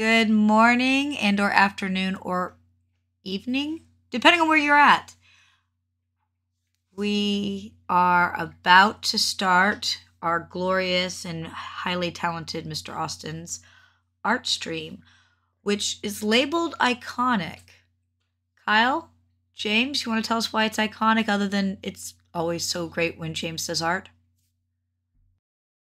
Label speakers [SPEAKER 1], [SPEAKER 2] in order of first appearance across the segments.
[SPEAKER 1] good morning and or afternoon or evening, depending on where you're at. We are about to start our glorious and highly talented Mr. Austin's art stream, which is labeled iconic. Kyle, James, you want to tell us why it's iconic other than it's always so great when James does art?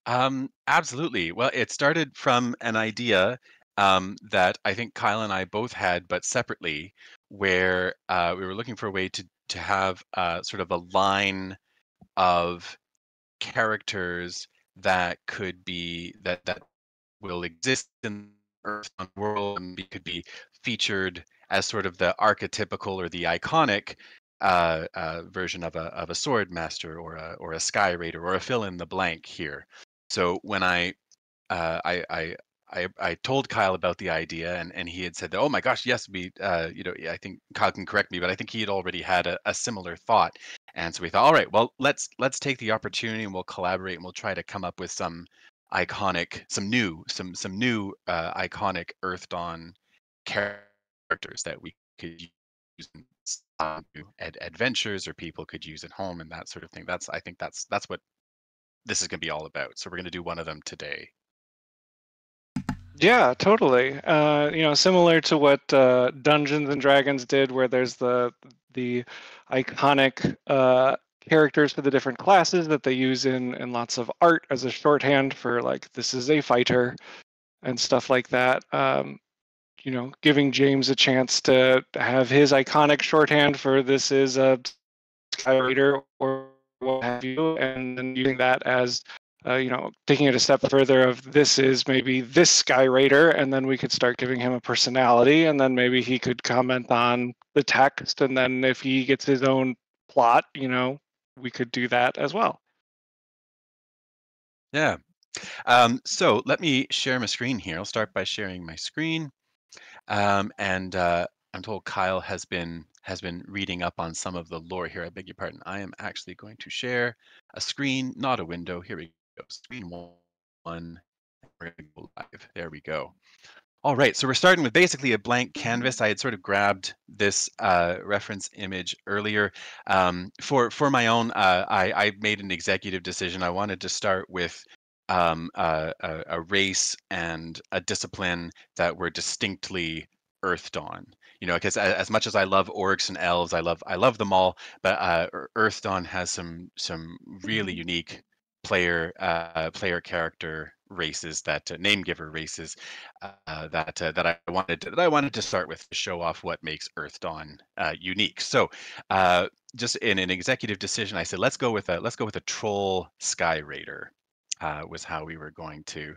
[SPEAKER 2] Um, absolutely. Well, it started from an idea um, that I think Kyle and I both had, but separately, where uh, we were looking for a way to to have uh, sort of a line of characters that could be that that will exist in Earth Dawn world and could be featured as sort of the archetypical or the iconic uh, uh, version of a of a sword master or a or a sky raider or a fill in the blank here. So when I uh, I, I I I told Kyle about the idea, and and he had said that, oh my gosh, yes, we, uh, you know, I think Kyle can correct me, but I think he had already had a, a similar thought, and so we thought, all right, well, let's let's take the opportunity and we'll collaborate and we'll try to come up with some iconic, some new, some some new uh, iconic Earth Dawn characters that we could use in ad- adventures or people could use at home and that sort of thing. That's I think that's that's what this is going to be all about. So we're going to do one of them today.
[SPEAKER 3] Yeah, totally. Uh, you know, similar to what uh, Dungeons and Dragons did, where there's the the iconic uh, characters for the different classes that they use in in lots of art as a shorthand for like this is a fighter and stuff like that. Um, you know, giving James a chance to have his iconic shorthand for this is a sky raider or what have you, and then using that as uh, you know, taking it a step further of this is maybe this Sky Raider, and then we could start giving him a personality, and then maybe he could comment on the text, and then if he gets his own plot, you know, we could do that as well.
[SPEAKER 2] Yeah. Um, so let me share my screen here. I'll start by sharing my screen, um, and uh, I'm told Kyle has been has been reading up on some of the lore here. I beg your pardon. I am actually going to share a screen, not a window. Here we go. Screen one. We're to go live. There we go. All right, so we're starting with basically a blank canvas. I had sort of grabbed this uh, reference image earlier. Um, for for my own, uh, I, I made an executive decision. I wanted to start with um, a, a race and a discipline that were distinctly Earth Dawn. You know, because as much as I love orcs and elves, I love I love them all. But uh, Earth Dawn has some some really unique player uh, player character races that uh, name giver races uh, that uh, that I wanted to, that I wanted to start with to show off what makes Earth Dawn uh, unique. So uh, just in an executive decision, I said let's go with a let's go with a troll sky raider uh, was how we were going to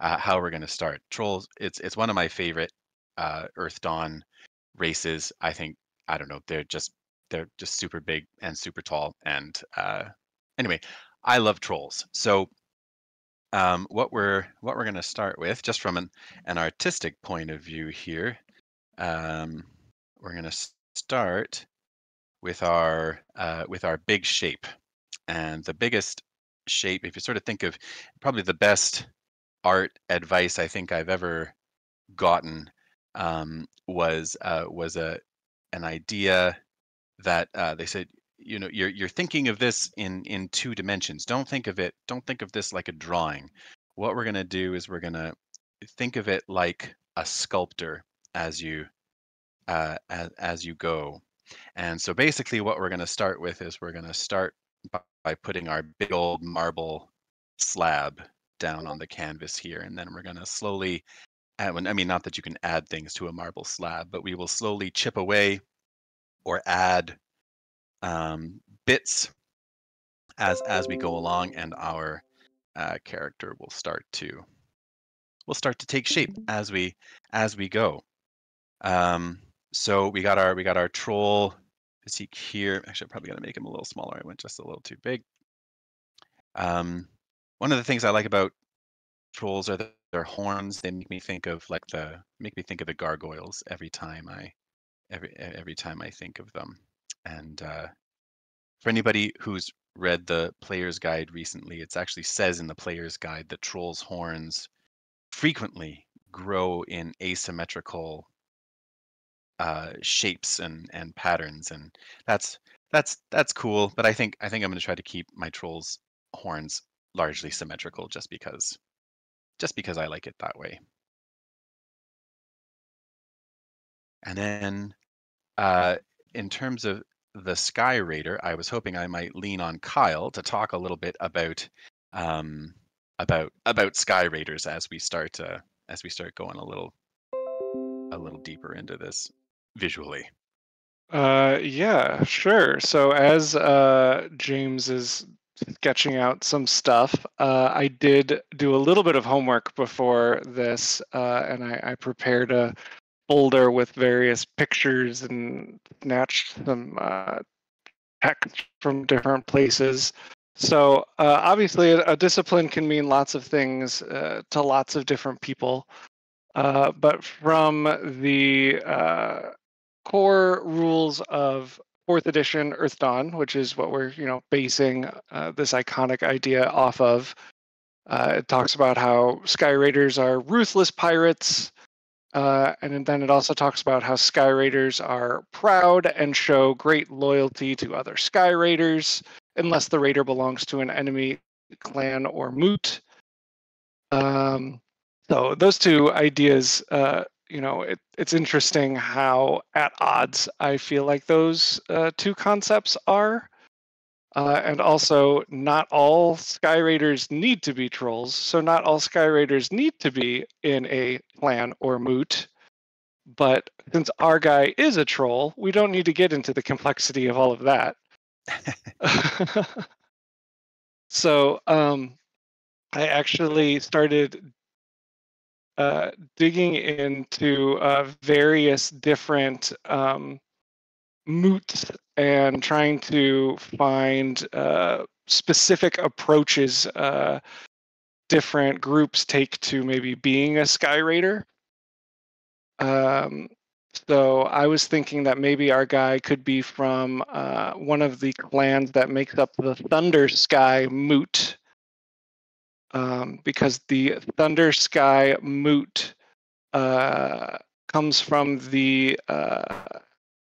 [SPEAKER 2] how we're going to start. Trolls it's it's one of my favorite Earth Dawn races. I think I don't know they're just they're just super big and super tall and anyway I love trolls. So um, what we're what we're going to start with, just from an, an artistic point of view here, um, we're going to start with our uh, with our big shape, and the biggest shape. If you sort of think of probably the best art advice I think I've ever gotten um, was uh, was a an idea that uh, they said you know you're you're thinking of this in in two dimensions. Don't think of it don't think of this like a drawing. What we're going to do is we're going to think of it like a sculptor as you uh, as, as you go. And so basically what we're going to start with is we're going to start by, by putting our big old marble slab down on the canvas here and then we're going to slowly add, i mean not that you can add things to a marble slab but we will slowly chip away or add um, bits as as we go along, and our uh, character will start to will start to take shape as we as we go. Um, so we got our we got our troll physique here. Actually, I'm probably gonna make him a little smaller. I went just a little too big. Um, one of the things I like about trolls are the, their horns. They make me think of like the make me think of the gargoyles every time I every every time I think of them. And uh, for anybody who's read the player's guide recently, it actually says in the player's guide that trolls' horns frequently grow in asymmetrical uh, shapes and and patterns, and that's that's that's cool. But I think I think I'm going to try to keep my trolls horns largely symmetrical, just because just because I like it that way. And then, uh, in terms of the Sky Raider, I was hoping I might lean on Kyle to talk a little bit about um, about about Sky Raiders as we start uh, as we start going a little a little deeper into this visually.
[SPEAKER 3] Uh, yeah, sure. So as uh, James is sketching out some stuff, uh, I did do a little bit of homework before this, uh, and I, I prepared a folder with various pictures and snatched some uh, text from different places. So uh, obviously, a, a, discipline can mean lots of things uh, to lots of different people. Uh, but from the uh, core rules of fourth edition Earth Dawn, which is what we're you know basing uh, this iconic idea off of, it talks about how Sky Raiders are ruthless pirates uh, and then it also talks about how Sky Raiders are proud and show great loyalty to other Sky Raiders, unless the Raider belongs to an enemy clan or moot. Um, so those two ideas, uh, you know, it, it's interesting how at odds I feel like those uh, two concepts are. Uh, and also, not all Sky Raiders need to be trolls. So, not all Sky Raiders need to be in a clan or moot. But since our guy is a troll, we don't need to get into the complexity of all of that. so, um, I actually started uh, digging into uh, various different um, moots and trying to find uh, specific approaches uh, different groups take to maybe being a sky raider. Um, so I was thinking that maybe our guy could be from uh, one of the clans that makes up the Thunder Sky Moot, um, because the Thunder Sky Moot uh, comes from the uh,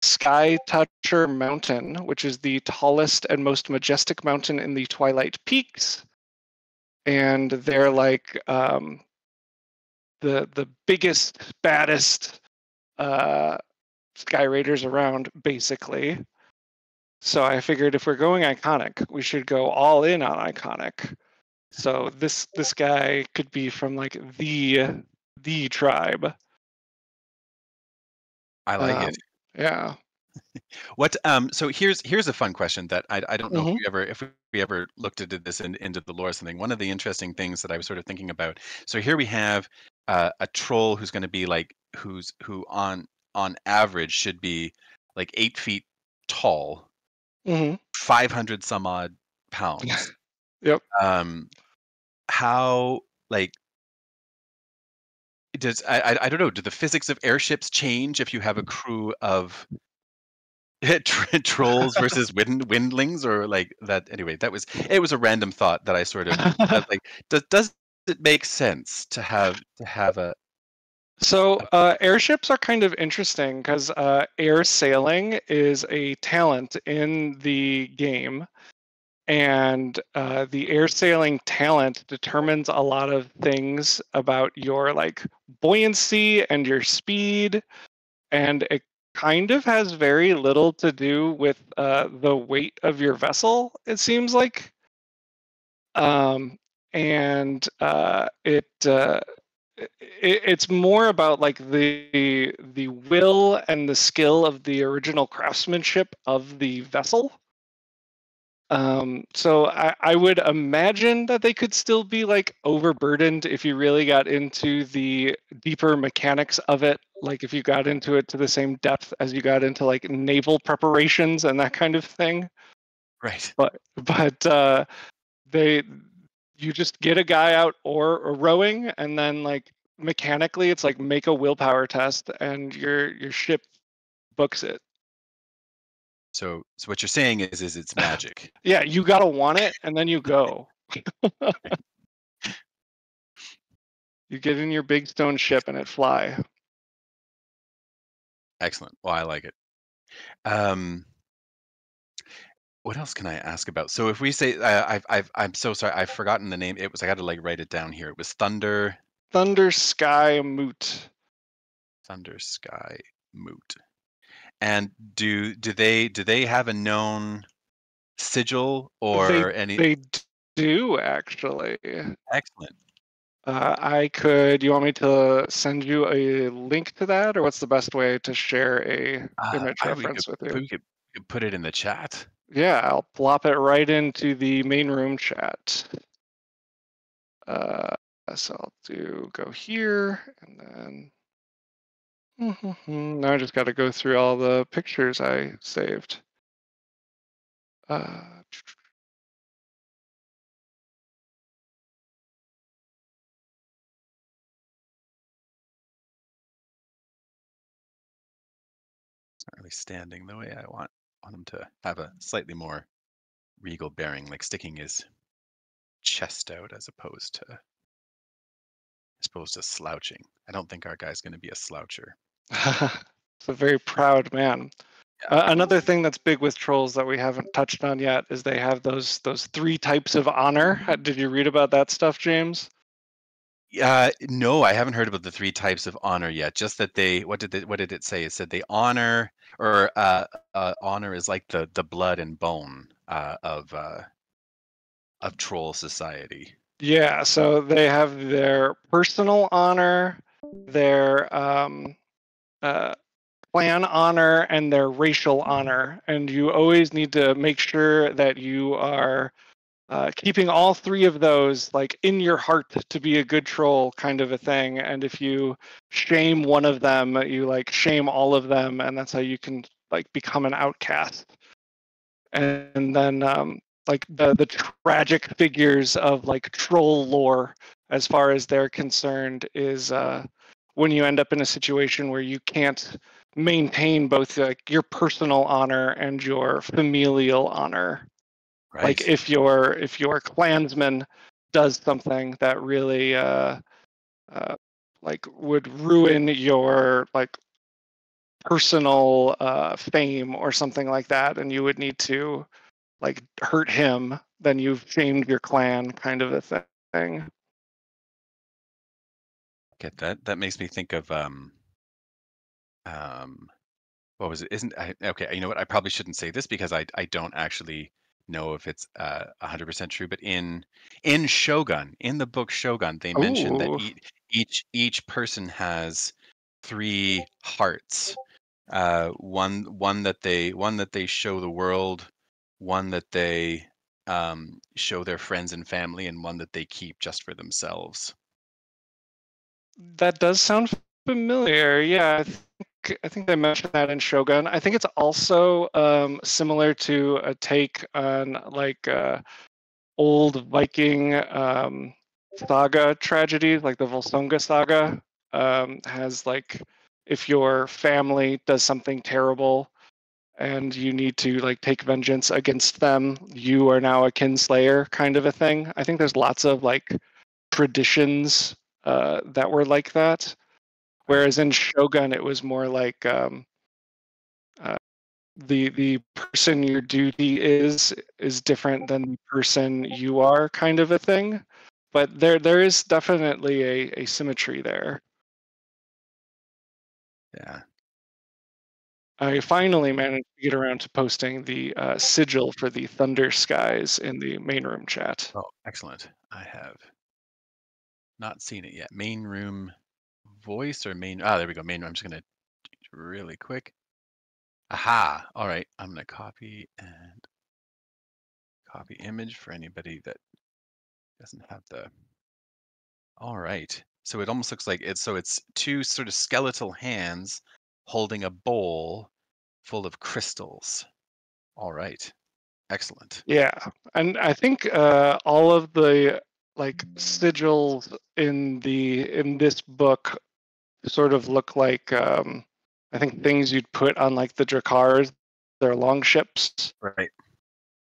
[SPEAKER 3] Sky Toucher Mountain, which is the tallest and most majestic mountain in the Twilight Peaks. And they're like um, the the biggest, baddest uh, Sky Raiders around, basically. So I figured if we're going iconic, we should go all in on iconic. So this this guy could be from like the the tribe.
[SPEAKER 2] I like um, it.
[SPEAKER 3] Yeah.
[SPEAKER 2] What um so here's here's a fun question that I I don't know if we ever if we ever looked into this in, into the lore or something. One of the interesting things that I was sort of thinking about. So here we have uh, a troll who's going to be like who's who on on average should be like eight feet tall,
[SPEAKER 3] hmm
[SPEAKER 2] five hundred some odd pounds.
[SPEAKER 3] Yep.
[SPEAKER 2] Um, how like does I, I I don't know. Do the physics of airships change if you have a crew of trolls versus wind windlings or like that? Anyway, that was it was a random thought that I sort of like. Does does it make sense to have to have a
[SPEAKER 3] So uh, airships are kind of interesting because uh, air sailing is a talent in the game and uh, the air sailing talent determines a lot of things about your like buoyancy and your speed. And it kind of has very little to do with uh, the weight of your vessel it seems like. Um, and uh, it, uh, it it's more about like the the will and the skill of the original craftsmanship of the vessel um, so I, I would imagine that they could still be like overburdened if you really got into the deeper mechanics of it. Like if you got into it to the same depth as you got into like naval preparations and that kind of thing.
[SPEAKER 2] right?
[SPEAKER 3] But but uh, they you just get a guy out or, or rowing and then like mechanically it's like make a willpower test and your your ship books it
[SPEAKER 2] So so what you're saying is is it's magic.
[SPEAKER 3] yeah you gotta want it and then you go You get in your big stone ship and it fly.
[SPEAKER 2] Excellent. Well, I like it. Um, what else can I ask about? So if we say, uh, I've, I've, I'm so sorry, I've forgotten the name. It was I got to like write it down here. It was Thunder,
[SPEAKER 3] Thunder Sky Moot.
[SPEAKER 2] Thunder Sky Moot. And do do they do they have a known sigil or any?
[SPEAKER 3] They do actually.
[SPEAKER 2] Excellent.
[SPEAKER 3] Uh, I could. You want me to send you a link to that, or what's the best way to share a
[SPEAKER 2] Uh,
[SPEAKER 3] image
[SPEAKER 2] I-
[SPEAKER 3] reference
[SPEAKER 2] could-
[SPEAKER 3] with you?
[SPEAKER 2] We could, we could put it in the chat.
[SPEAKER 3] Yeah, I'll plop it right into the main room chat. Uh, so I'll do go here and then. Now I just got to go through all the pictures I saved. Uh,
[SPEAKER 2] not really standing the way I want want him to have a slightly more regal bearing, like sticking his chest out as opposed to as opposed to slouching. I don't think our guy's going to be a sloucher.
[SPEAKER 3] It's a very proud man. Uh, another thing that's big with trolls that we haven't touched on yet is they have those those three types of honor. Did you read about that stuff, James?
[SPEAKER 2] Uh, no, I haven't heard about the three types of honor yet. Just that they, what did it, what did it say? It said they honor, or uh, uh, honor is like the the blood and bone uh, of uh, of troll society.
[SPEAKER 3] Yeah, so they have their personal honor, their um, uh, clan honor, and their racial honor. And you always need to make sure that you are uh, keeping all three of those like in your heart to be a good troll, kind of a thing. And if you shame one of them, you like shame all of them, and that's how you can like become an outcast. And then um, like the the tragic figures of like troll lore as far as they're concerned is uh when you end up in a situation where you can't maintain both like your personal honor and your familial honor
[SPEAKER 2] Right.
[SPEAKER 3] like if your if your clansman does something that really uh, uh like would ruin your like personal uh fame or something like that and you would need to like hurt him then you've shamed your clan kind of a thing
[SPEAKER 2] Get that? That makes me think of um um what was it? Isn't I, okay, you know what? I probably shouldn't say this because I I don't actually know if it's uh 100% true, but in in Shogun, in the book Shogun, they mentioned that
[SPEAKER 3] Ooh.
[SPEAKER 2] each each each person has three hearts. Uh one one that they one that they show the world, one that they um show their friends and family and one that they keep just for themselves.
[SPEAKER 3] That does sound familiar. Yeah, I think I think they mentioned that in Shogun. I think it's also um, similar to a take on like uh, old Viking um, saga tragedies, like the Volsunga saga. Um, has like if your family does something terrible and you need to like take vengeance against them, you are now a kinslayer, kind of a thing. I think there's lots of like traditions uh, that were like that. Whereas in Shogun, it was more like um, uh, the the person your duty is is different than the person you are, kind of a thing. But there there is definitely a, a symmetry there.
[SPEAKER 2] Yeah.
[SPEAKER 3] I finally managed to get around to posting the uh, sigil for the Thunder Skies in the main room chat.
[SPEAKER 2] Oh, excellent. I have not seen it yet. Main room voice or main ah there we go. Main room. I'm just gonna change really quick. Aha. All right. I'm gonna copy and copy image for anybody that doesn't have the all right. So it almost looks like it's so it's two sort of skeletal hands holding a bowl full of crystals. All right. Excellent.
[SPEAKER 3] Yeah, and I think uh, all of the like sigils in the in this book sort of look like um, I think things you'd put on like the Drakkars, their long ships.
[SPEAKER 2] Right.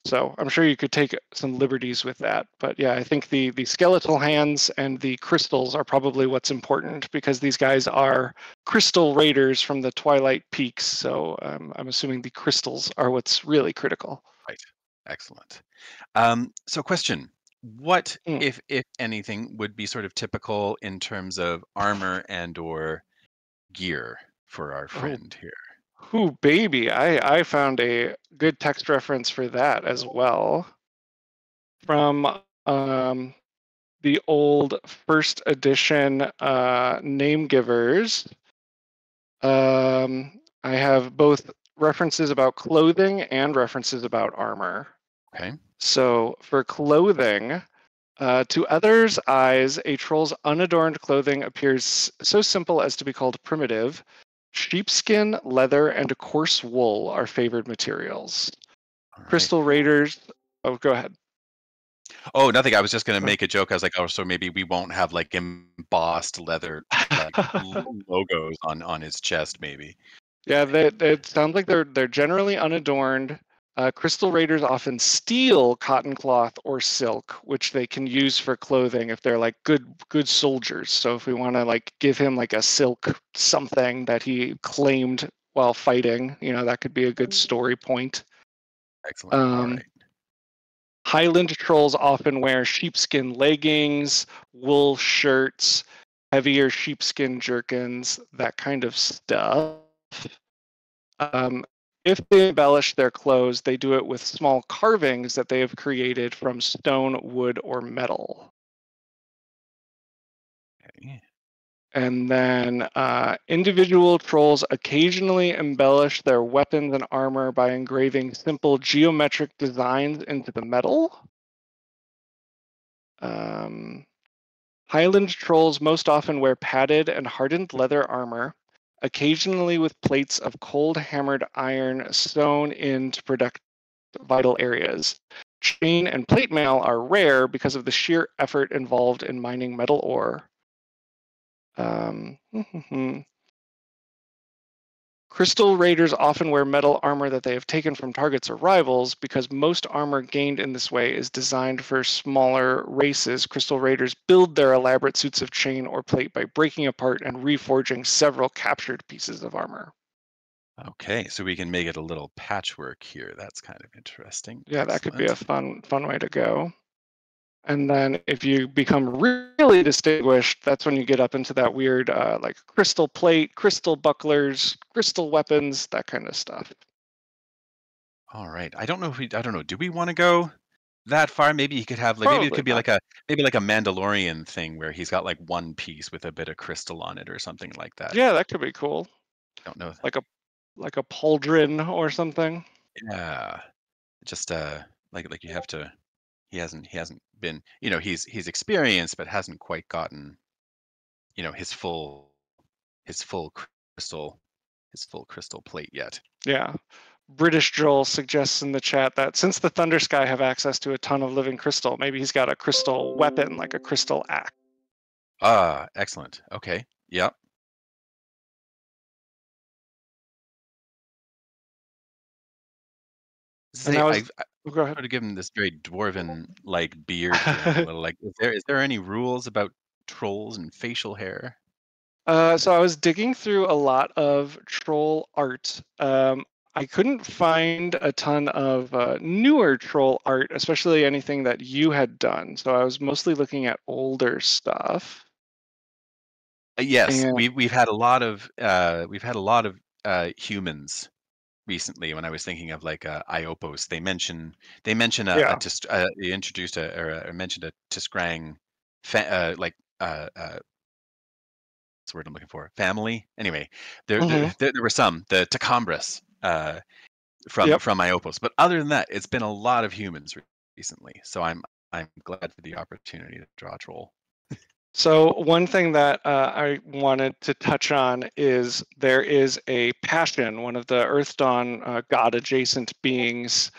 [SPEAKER 3] So I'm sure you could take some liberties with that. But yeah, I think the the skeletal hands and the crystals are probably what's important because these guys are crystal raiders from the Twilight Peaks. So um, I'm assuming the crystals are what's really critical.
[SPEAKER 2] Right. Excellent. Um, so question. What,
[SPEAKER 3] Mm.
[SPEAKER 2] if if anything, would be sort of typical in terms of armor and or gear for our
[SPEAKER 3] Oh.
[SPEAKER 2] friend here?
[SPEAKER 3] Ooh, baby. I, I found a good text reference for that as well from um, the old first edition uh, name givers. Um, I have both references about clothing and references about armor.
[SPEAKER 2] Okay.
[SPEAKER 3] So for clothing, uh, to others' eyes, a troll's unadorned clothing appears so simple as to be called primitive. Sheepskin, leather, and coarse wool are favored materials.
[SPEAKER 2] right.
[SPEAKER 3] Crystal Raiders. Oh, go ahead.
[SPEAKER 2] Oh, nothing. I was just gonna
[SPEAKER 3] Oh.
[SPEAKER 2] make a joke. I was like, oh, so maybe we won't have like embossed leather like logos on on his chest, maybe.
[SPEAKER 3] Yeah, they, they, it sounds like they're they're generally unadorned. Uh, crystal raiders often steal cotton cloth or silk, which they can use for clothing if they're like good good soldiers. So if we want to like give him like a silk something that he claimed while fighting, you know, that could be a good story point.
[SPEAKER 2] Excellent.
[SPEAKER 3] Um,
[SPEAKER 2] right.
[SPEAKER 3] Highland trolls often wear sheepskin leggings, wool shirts, heavier sheepskin jerkins, that kind of stuff. Um, if they embellish their clothes, they do it with small carvings that they have created from stone, wood, or metal.
[SPEAKER 2] Okay.
[SPEAKER 3] And then uh, individual trolls occasionally embellish their weapons and armor by engraving simple geometric designs into the metal. Um, Highland trolls most often wear padded and hardened leather armor, occasionally with plates of cold hammered iron sewn in to protect vital areas. Chain and plate mail are rare because of the sheer effort involved in mining metal ore. Um, hmm, hmm, hmm. Crystal Raiders often wear metal armor that they have taken from targets or rivals because most armor gained in this way is designed for smaller races. Crystal Raiders build their elaborate suits of chain or plate by breaking apart and reforging several captured pieces of armor.
[SPEAKER 2] Okay, so we can make it a little patchwork here. That's kind of interesting.
[SPEAKER 3] Yeah, that could be a fun fun way to go. And then if you become really distinguished, that's when you get up into that weird uh, like crystal plate, crystal bucklers, crystal weapons, that kind of stuff.
[SPEAKER 2] All right. I don't know if we. I don't know. Do we want to go that far? Maybe he could have like maybe it
[SPEAKER 3] Probably
[SPEAKER 2] could be
[SPEAKER 3] not.
[SPEAKER 2] like a maybe like a Mandalorian thing where he's got like one piece with a bit of crystal on it or something like that.
[SPEAKER 3] Yeah, that could be cool.
[SPEAKER 2] I don't know.
[SPEAKER 3] Like a like a pauldron or something.
[SPEAKER 2] Yeah. Just uh like like you have to he hasn't he hasn't been you know he's he's experienced but hasn't quite gotten you know his full his full crystal his full crystal plate yet.
[SPEAKER 3] Yeah. British Joel suggests in the chat that since the Thunder Sky have access to a ton of living crystal, maybe he's got a crystal weapon, like a crystal axe.
[SPEAKER 2] Ah, excellent. Okay. Yep.
[SPEAKER 3] And
[SPEAKER 2] Say,
[SPEAKER 3] that was-
[SPEAKER 2] I, I
[SPEAKER 3] Oh, go ahead.
[SPEAKER 2] of give him this very dwarven like beard like, is there is there any rules about trolls and facial hair?
[SPEAKER 3] Uh, so I was digging through a lot of troll art. Um, I couldn't find a ton of uh, newer troll art, especially anything that you had done. So I was mostly looking at older stuff.
[SPEAKER 2] Uh, yes,
[SPEAKER 3] And-
[SPEAKER 2] we we've had a lot of uh, we've had a lot of uh, humans recently. When I was thinking of like uh, Iopos, they mention they mention a,
[SPEAKER 3] Yeah.
[SPEAKER 2] a tis, uh, they introduced a or, a, or mentioned a T'skrang, fa- uh, like uh, uh, what's the word I'm looking for? Family. Anyway, there there,
[SPEAKER 3] Mhm.
[SPEAKER 2] there, there were some the Tacambras uh, from
[SPEAKER 3] Yep.
[SPEAKER 2] from Iopos, but other than that, it's been a lot of humans re- recently. So I'm I'm glad for the opportunity to draw a troll.
[SPEAKER 3] So one thing that uh, I wanted to touch on is there is a passion. One of the Earth Dawn uh, god adjacent beings,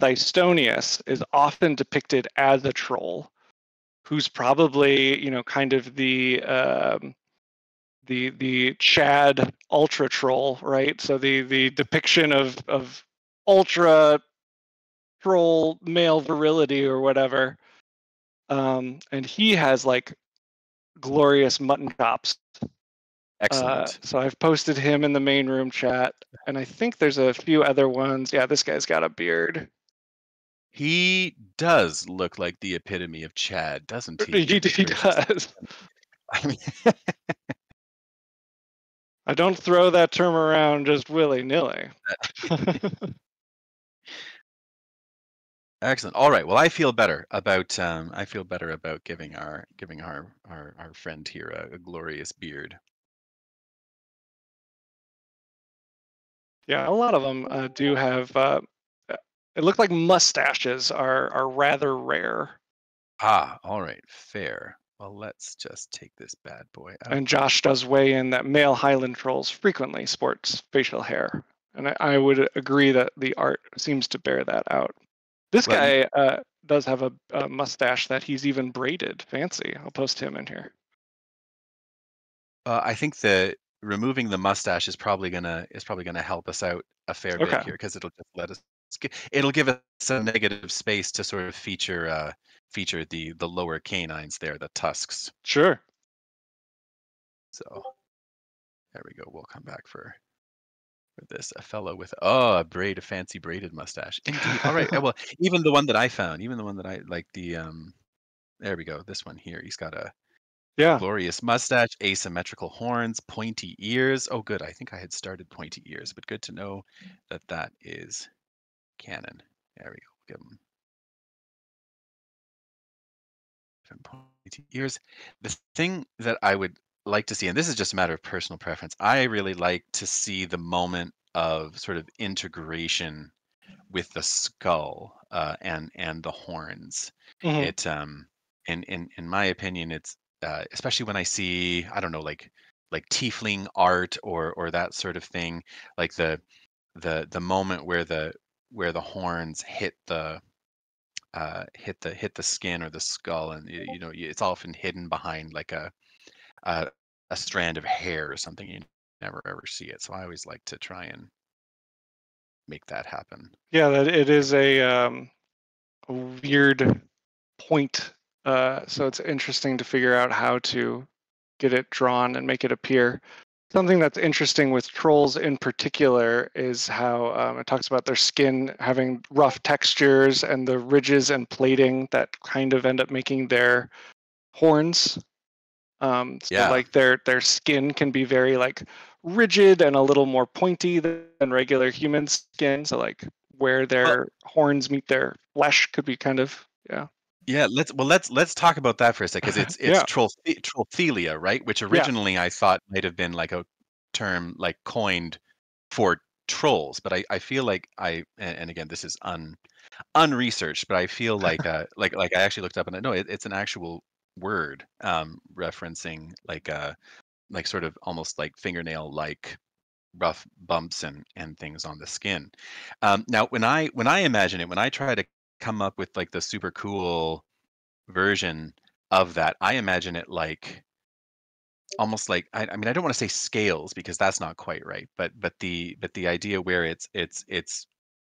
[SPEAKER 3] Thystonius, is often depicted as a troll, who's probably you know kind of the um, the the Chad ultra troll, right? So the the depiction of of ultra troll male virility or whatever. Um, and he has like glorious mutton chops. Uh,
[SPEAKER 2] Excellent.
[SPEAKER 3] so I've posted him in the main room chat, and I think there's a few other ones. Yeah, this guy's got a beard.
[SPEAKER 2] he does look like the epitome of Chad, doesn't he?
[SPEAKER 3] He, he does.
[SPEAKER 2] I mean,
[SPEAKER 3] I don't throw that term around just willy nilly.
[SPEAKER 2] excellent. All right. Well, I feel better about um, I feel better about giving our giving our our, our friend here a, a glorious beard.
[SPEAKER 3] yeah, a lot of them uh, do have. Uh, uh, it looked like mustaches are are rather rare.
[SPEAKER 2] Ah, all right, fair. Well, let's just take this bad boy out.
[SPEAKER 3] And Josh does weigh in that male Highland trolls frequently sports facial hair, and I, I would agree that the art seems to bear that out. This guy uh, does have a, a mustache that he's even braided. Fancy. I'll post him in here.
[SPEAKER 2] Uh, I think that removing the mustache is probably gonna is probably gonna help us out a fair bit here because it'll just let us it'll give us some negative space to sort of feature uh feature the the lower canines there, the tusks.
[SPEAKER 3] Sure.
[SPEAKER 2] So there we go. We'll come back for for this. A fellow with oh a braid, a fancy braided mustache. Indeed. All right. uh, Well, even the one that I found, even the one that I like the um there we go. This one here. He's got a
[SPEAKER 3] Yeah.
[SPEAKER 2] glorious mustache, asymmetrical horns, pointy ears. Oh, good. I think I had started pointy ears, but good to know that that is canon. There we go. Give him pointy ears. The thing that I would like to see, and this is just a matter of personal preference, I really like to see the moment of sort of integration with the skull uh, and and the horns
[SPEAKER 3] Mhm.
[SPEAKER 2] it um in in in my opinion it's uh, especially when i see i don't know like like tiefling art or or that sort of thing like the the the moment where the where the horns hit the uh hit the hit the skin or the skull and you, you know it's often hidden behind like a, a a strand of hair or something you never ever see it so i always like to try and make that happen
[SPEAKER 3] Yeah, that it is a, um, a weird point. Uh, so it's interesting to figure out how to get it drawn and make it appear. Something that's interesting with trolls in particular is how um, it talks about their skin having rough textures and the ridges and plating that kind of end up making their horns. Um, so
[SPEAKER 2] Yeah.
[SPEAKER 3] like their their skin can be very like rigid and a little more pointy than regular human skin. So like where their horns meet their flesh could be kind of yeah.
[SPEAKER 2] Yeah, let's well let's let's talk about that for a second because it's it's
[SPEAKER 3] Yeah.
[SPEAKER 2] troll trollthelia, right? Which originally I thought might have been like a term like coined for trolls, but I, I feel like I and, and again this is un unresearched, but I feel like uh like like I actually looked up and I know it, it's an actual word um referencing like uh like sort of almost like fingernail like rough bumps and and things on the skin. Um, now when I when I imagine it, when I try to come up with like the super cool version of that, I imagine it like almost like I, I mean I don't want to say scales because that's not quite right, but but the but the idea where it's it's it's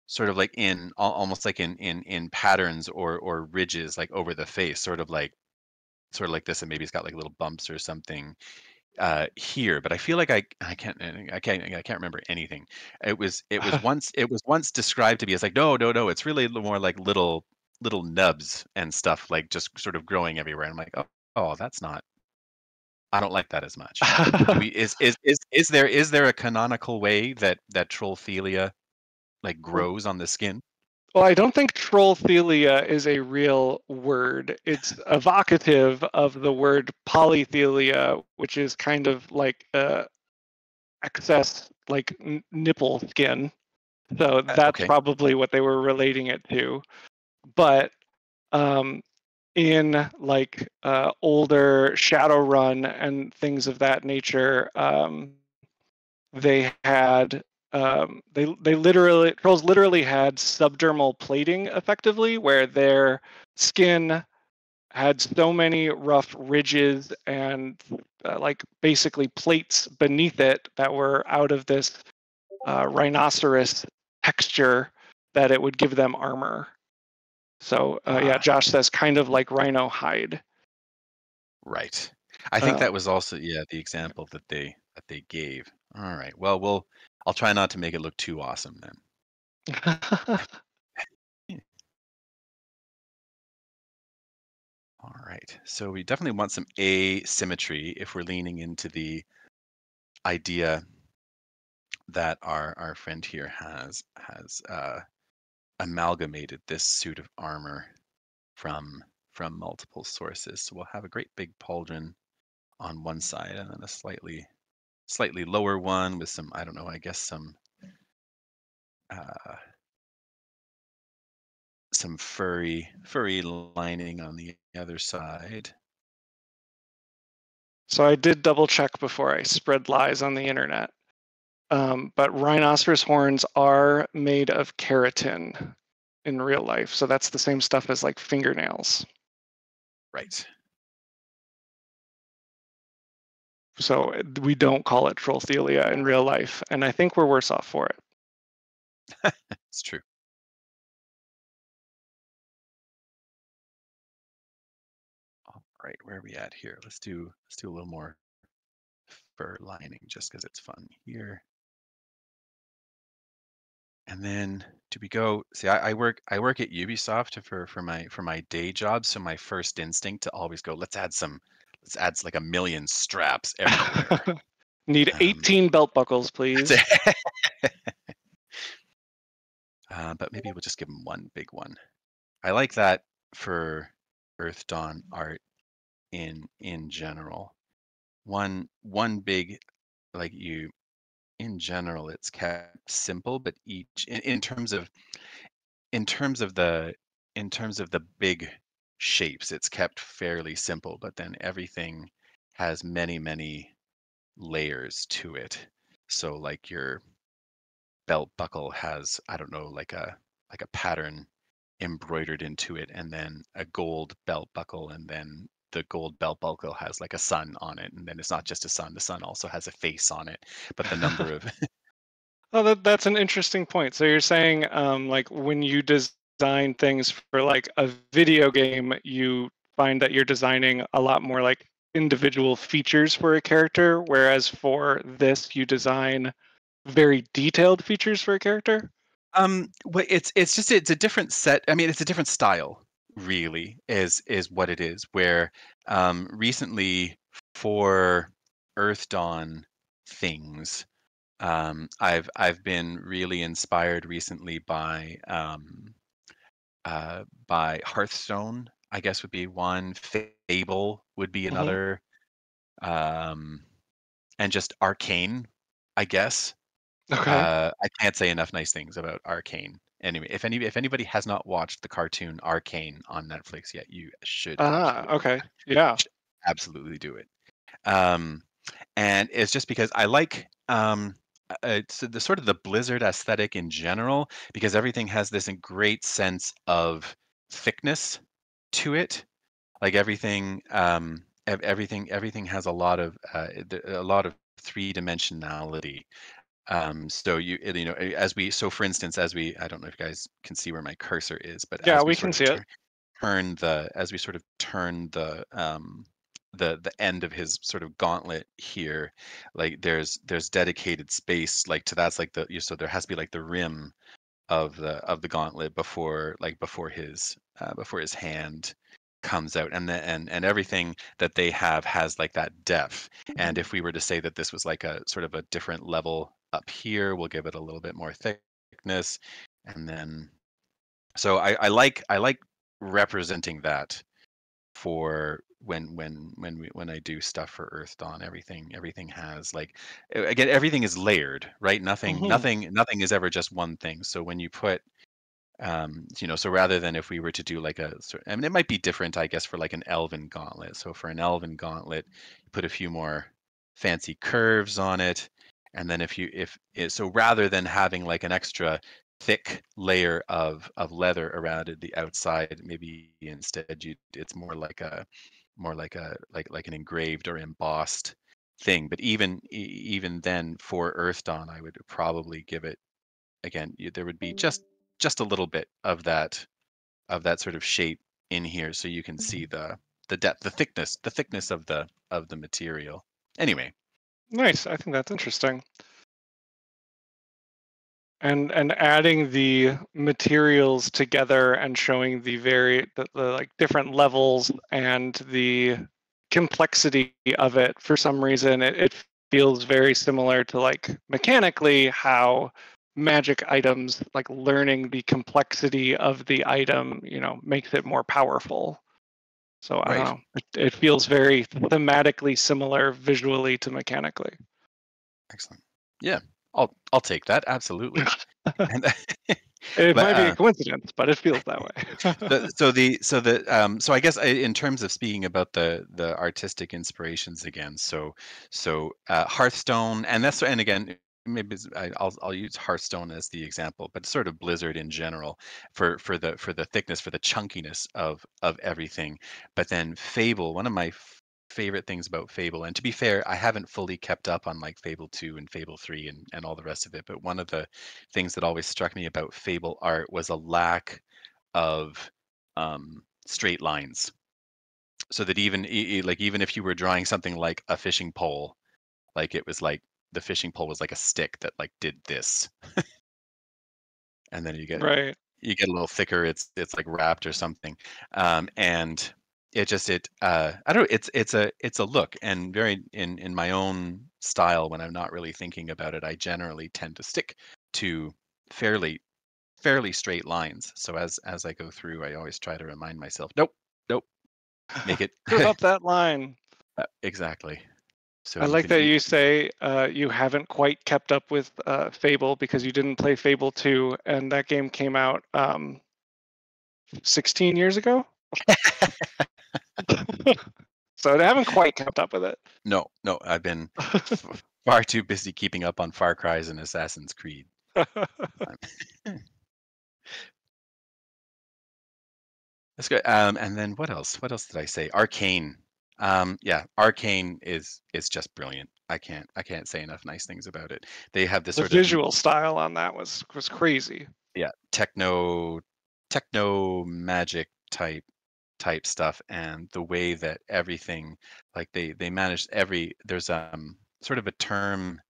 [SPEAKER 2] sort of like in almost like in in in patterns or or ridges like over the face, sort of like sort of like this, and maybe it's got like little bumps or something uh here but i feel like i i can't i can't i can't remember anything. It was it was once it was once described to be as like no no no it's really more like little little nubs and stuff like just sort of growing everywhere. I'm like oh, oh that's not i don't like that as much. We, is, is is is there is there a canonical way that that trollthelia like grows on the skin
[SPEAKER 3] Well, I don't think trollthelia is a real word. It's evocative of the word polythelia, which is kind of like uh, excess, like n- nipple skin. So that's
[SPEAKER 2] Uh, okay.
[SPEAKER 3] probably what they were relating it to. But um, in like uh, older Shadowrun and things of that nature, um, they had um, they they literally trolls literally had subdermal plating effectively, where their skin had so many rough ridges and uh, like basically plates beneath it that were out of this uh, rhinoceros texture that it would give them armor. So uh, yeah,
[SPEAKER 2] Ah.
[SPEAKER 3] Josh says kind of like rhino hide.
[SPEAKER 2] Right. I think
[SPEAKER 3] Uh,
[SPEAKER 2] that was also yeah the example that they that they gave. All right. Well, we'll I'll try not to make it look too awesome then. All right. So we definitely want some asymmetry if we're leaning into the idea that our our friend here has has uh, amalgamated this suit of armor from from multiple sources. So we'll have a great big pauldron on one side and then a slightly slightly lower one with some I don't know I guess some uh, some furry furry lining on the other side.
[SPEAKER 3] So I did double check before I spread lies on the internet. Um, but rhinoceros horns are made of keratin in real life. So that's the same stuff as like fingernails.
[SPEAKER 2] Right.
[SPEAKER 3] So we don't call it trollthelia in real life. And I think we're worse off for it.
[SPEAKER 2] It's true. All right, where are we at here? Let's do let's do a little more fur lining just because it's fun here. And then do we go? See, I, I work I work at Ubisoft for for my for my day job. So my first instinct to always go, let's add some, let's add like a million straps everywhere.
[SPEAKER 3] Need
[SPEAKER 2] Um,
[SPEAKER 3] 18 belt buckles, please.
[SPEAKER 2] uh, but maybe we'll just give them one big one. I like that for Earth Dawn art in in general. One one big like you in general it's kept simple, but each in, in terms of in terms of the in terms of the big shapes, it's kept fairly simple, but then everything has many, many layers to it. So like your belt buckle has, I don't know, like a like a pattern embroidered into it and then a gold belt buckle and then the gold belt buckle has like a sun on it and then it's not just a sun the sun also has a face on it but the number of
[SPEAKER 3] Oh, that, that's an interesting point. So you're saying, um, like, when you design things for like a video game, you find that you're designing a lot more like individual features for a character, whereas for this, you design very detailed features for a character.
[SPEAKER 2] Um, it's it's just it's a different set. I mean, it's a different style, really, is is what it is. Where um, recently for Earth Dawn things, um, I've I've been really inspired recently by um, uh, by Hearthstone. I guess would be one. Fable would be
[SPEAKER 3] Mhm.
[SPEAKER 2] another. Um, and just Arcane, I guess.
[SPEAKER 3] Okay.
[SPEAKER 2] Uh, I can't say enough nice things about Arcane. Anyway, if any if anybody has not watched the cartoon Arcane on Netflix yet, you should
[SPEAKER 3] ah,
[SPEAKER 2] it.
[SPEAKER 3] okay. Yeah.
[SPEAKER 2] absolutely do it. Um, and it's just because I like um, uh, it's the sort of the Blizzard aesthetic in general because everything has this great sense of thickness to it. Like everything, um, ev- everything, everything has a lot of uh, a lot of three dimensionality. Um, so you you know as we so for instance as we I don't know if you guys can see where my cursor is, but
[SPEAKER 3] Yeah,
[SPEAKER 2] as
[SPEAKER 3] we
[SPEAKER 2] sort
[SPEAKER 3] can
[SPEAKER 2] of
[SPEAKER 3] see it.
[SPEAKER 2] turn the as we sort of turn the um the the end of his sort of gauntlet here like there's there's dedicated space like to that's like the you so there has to be like the rim of the of the gauntlet before like before his uh, before his hand comes out and then and and everything that they have has like that depth. And if we were to say that this was like a sort of a different level up here we'll give it a little bit more thickness and then so i i like i like representing that for when when when we when I do stuff for Earth Dawn, everything everything has like again everything is layered, right? Nothing
[SPEAKER 3] Mhm.
[SPEAKER 2] nothing nothing is ever just one thing. So when you put um you know so rather than if we were to do like a I mean it might be different I guess for like an elven gauntlet. So for an elven gauntlet, you put a few more fancy curves on it and then if you if it, so rather than having like an extra thick layer of of leather around it the outside maybe instead you it's more like a more like a like like an engraved or embossed thing but even even then for earth dawn i would probably give it again you, there would be just mm. just a little bit of that of that sort of shape in here so you can see mm-hmm. the the depth the thickness the thickness of the of the material anyway
[SPEAKER 3] Nice. I think that's interesting. And and adding the materials together and showing the very the, the like different levels and the complexity of it for some reason it, it feels very similar to like mechanically how magic items like learning the complexity of the item you know makes it more powerful so I don't know. It, it feels very thematically similar visually to mechanically.
[SPEAKER 2] excellent yeah i'll i'll take that absolutely and,
[SPEAKER 3] It
[SPEAKER 2] But,
[SPEAKER 3] might be
[SPEAKER 2] uh,
[SPEAKER 3] a coincidence, but it feels that way.
[SPEAKER 2] so the so the um so i guess I, in terms of speaking about the the artistic inspirations again so so uh, hearthstone and that's and again maybe I- I'll I'll use Hearthstone as the example, but sort of Blizzard in general for for the for the thickness for the chunkiness of of everything. But then Fable, one of my favorite things about Fable, and to be fair, I haven't fully kept up on like Fable 2 and Fable 3 and and all the rest of it, but one of the things that always struck me about Fable art was a lack of um straight lines. So that even like even if you were drawing something like a fishing pole, like it was like the fishing pole was like a stick that like did this and then you get
[SPEAKER 3] right.
[SPEAKER 2] you get a little thicker it's it's like wrapped or something um and it just it uh i don't know it's it's a it's a look and very in in my own style when i'm not really thinking about it i generally tend to stick to fairly fairly straight lines so as as i go through i always try to remind myself nope nope make it
[SPEAKER 3] Give up that line.
[SPEAKER 2] Uh, exactly so
[SPEAKER 3] I like that you say uh, you haven't quite kept up with uh, Fable because you didn't play Fable 2, and that game came out um, 16 years ago. so they haven't quite kept up with it.
[SPEAKER 2] no no i've been far too busy keeping up on far cries and assassin's creed That's good. Um, and then what else? What else did I say? Arcane. Um, yeah, Arcane is is just brilliant. I can't I can't say enough nice things about it. They have this
[SPEAKER 3] the
[SPEAKER 2] sort of
[SPEAKER 3] visual style on that was was crazy.
[SPEAKER 2] yeah techno techno magic type type stuff, and the way that everything like they they manage every there's um sort of a term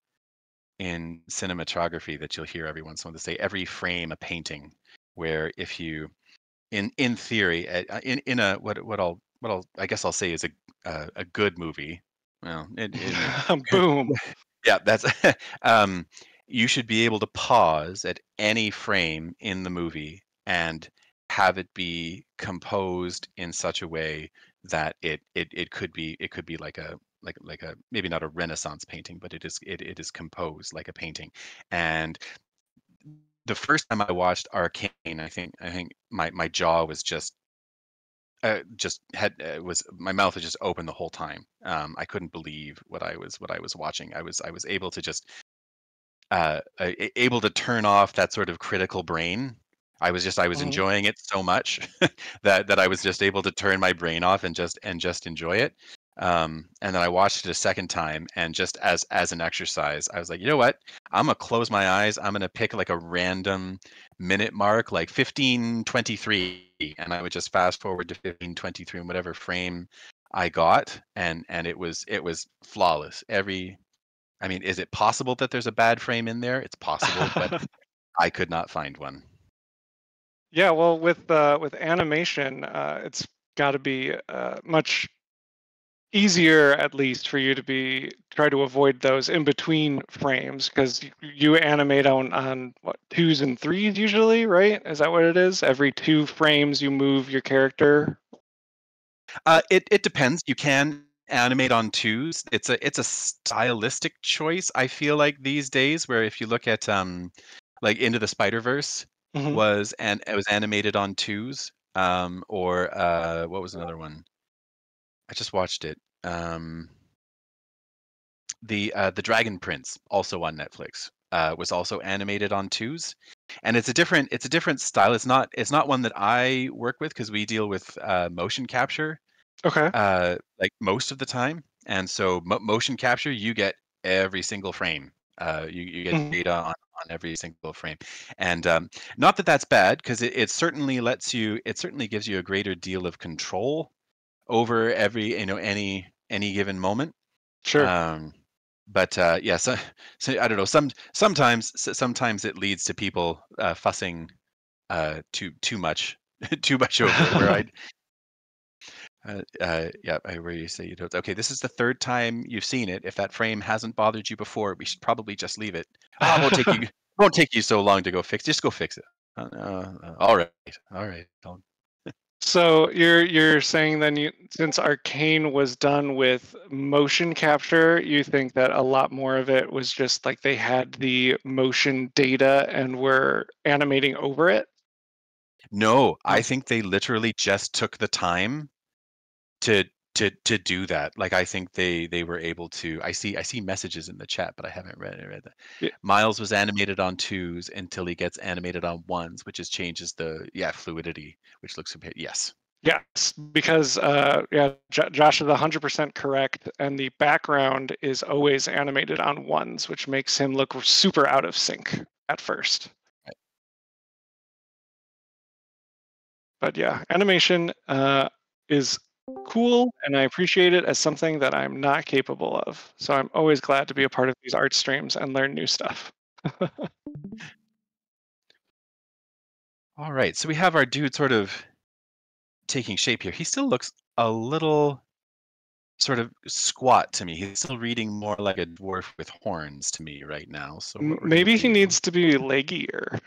[SPEAKER 2] in cinematography that you'll hear every once in a while to say every frame a painting, where if you in in theory uh, uh, in in a what what I'll what I'll I guess I'll say is a a, a good movie. Well, it, it,
[SPEAKER 3] Boom.
[SPEAKER 2] yeah, that's um you should be able to pause at any frame in the movie and have it be composed in such a way that it it it could be it could be like a like like a maybe not a renaissance painting but it is it, it is composed like a painting and the first time I watched Arcane, I think I think my my jaw was just uh, just had uh, was my mouth was just open the whole time. Um, I couldn't believe what I was what I was watching. I was I was able to just uh, able to turn off that sort of critical brain. I was just I was
[SPEAKER 3] Mhm.
[SPEAKER 2] enjoying it so much that that I was just able to turn my brain off and just and just enjoy it. Um, and then I watched it a second time, and just as as an exercise, I was like, you know what? I'm gonna close my eyes. I'm gonna pick like a random minute mark, like 1523, and I would just fast forward to 1523 in whatever frame I got, and and it was it was flawless. Every, I mean, is it possible that there's a bad frame in there? It's possible, but I could not find one.
[SPEAKER 3] Yeah, well, with uh, with animation, uh, it's got to be uh, much easier, at least, for you to be try to avoid those in between frames because you animate on on what twos and threes usually, right? Is that what it is? Every two frames, you move your character.
[SPEAKER 2] Uh, it it depends. You can animate on twos. It's a it's a stylistic choice. I feel like these days, where if you look at um, like Into the Spider Verse
[SPEAKER 3] Mhm.
[SPEAKER 2] was and it was animated on twos. Um, or uh, what was another one? I just watched it. Um, the uh, the Dragon Prince, also on Netflix, uh, was also animated on twos, and it's a different it's a different style. It's not it's not one that I work with because we deal with uh, motion capture
[SPEAKER 3] Okay.
[SPEAKER 2] uh, like most of the time, and so mo- motion capture you get every single frame Uh, you, you get
[SPEAKER 3] Mhm.
[SPEAKER 2] data on, on every single frame, and um, not that that's bad because it, it certainly lets you. It certainly gives you a greater deal of control over every you know any any given moment.
[SPEAKER 3] Sure.
[SPEAKER 2] Um, but uh, yeah, so, so I don't know. Some sometimes sometimes it leads to people uh, fussing uh, too too much too much over. Where I uh, uh, yeah, I where you say you don't. Okay, this is the third time you've seen it. If that frame hasn't bothered you before, we should probably just leave it. Ah, it won't take you won't take you so long to go fix. Just go fix it. Uh, uh, all right, all right.
[SPEAKER 3] So you're you're saying then you since Arcane was done with motion capture, you think that a lot more of it was just like they had the motion data and were animating over it?
[SPEAKER 2] No, I
[SPEAKER 3] Oh.
[SPEAKER 2] think they literally just took the time to to to do that. Like I think they they were able to. I see I see messages in the chat, but I haven't read read that.
[SPEAKER 3] Yeah.
[SPEAKER 2] Miles was animated on twos until he gets animated on ones, which is changes the yeah fluidity, which looks a bit yes.
[SPEAKER 3] Yes, because uh, yeah, J- Josh is hundred percent correct, and the background is always animated on ones, which makes him look super out of sync at first.
[SPEAKER 2] Right.
[SPEAKER 3] But yeah, animation uh, is cool, and I appreciate it as something that I'm not capable of. So I'm always glad to be a part of these art streams and learn new stuff.
[SPEAKER 2] All right, so we have our dude sort of taking shape here. He still looks a little sort of squat to me. He's still reading more like a dwarf with horns to me right now. So
[SPEAKER 3] M-
[SPEAKER 2] what we're gonna
[SPEAKER 3] Maybe he needs to be leggier.